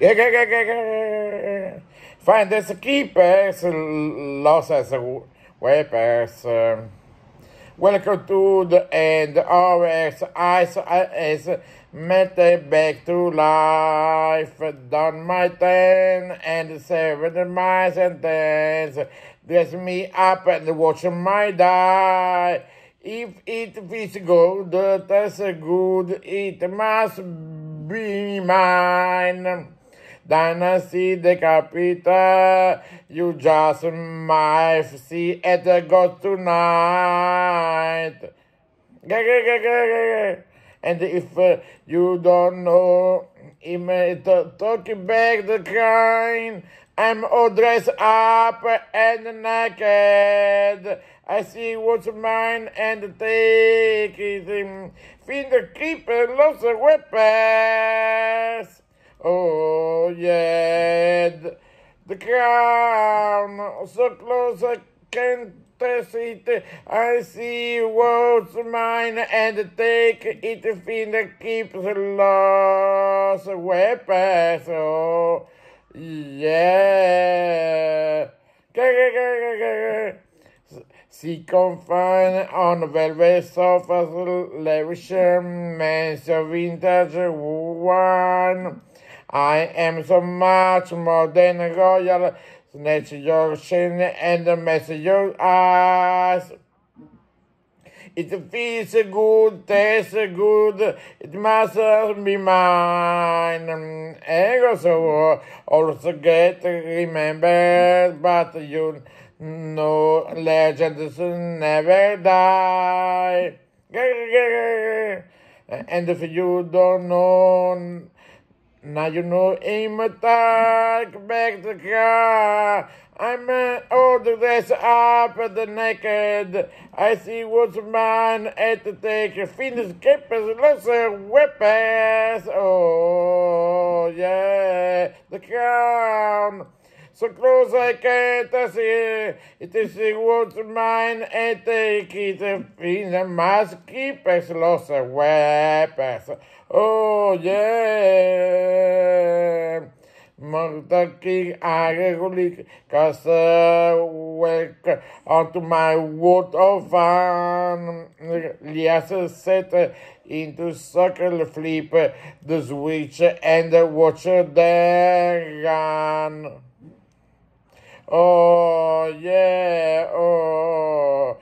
Find the keepers, losses, weapons. Um, welcome to the end of. Ice is met back to life. Done my ten and seven miles and tens. Dress me up and watch my die. If it feels good, that's good. It must be mine. Dynasty Decapita, you just might see at the God tonight. And if uh, you don't know him, uh, talking back the kind, I'm all dressed up and naked. I see what's mine and take it. Find keep lots of weapons. Oh, yeah, the, crown, so close I can't see it. I see what's mine and take it in the keeps lost weapons. Oh, yeah. Si confined on velvet sofas, lavish mansion vintage one. I am so much more than a royal. Snatch your chin and mess your eyes. It feels good, tastes good, it must be mine. Ego so also get remembered, but you know legends never die. And if you don't know now you know aim attack back the car. I'm all the dress up the naked. I see what's mine at the take. Finish keepers, of weapons. Oh yeah, the crown. So close I can't see it is what's mine and take it. Finish must keep us lots of weapons. Oh yeah. Murtaki Agric Casa welcome onto my world of fun. Lias set into circle flip the switch and watch the gun. Oh yeah, oh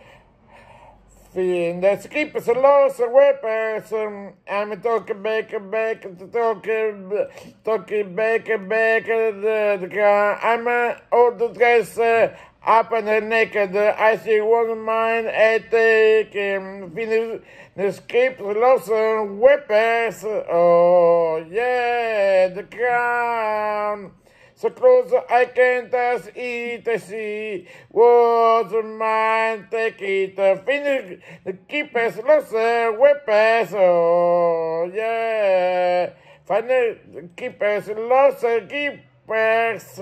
in the skippers and lost weapons. Um, I'm talking back and back, talking, talking back and back. I'm uh, all the dress uh, up and naked. I see one mine at um, finish the skips lost weapons. Oh yeah, the crown. So close I can't eat see was mine take it uh, uh, uh, oh, finish keep us lost weapons oh yeah final keep us lost keepers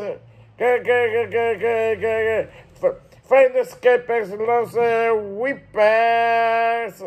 Find the skippers, lost whippers.